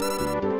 you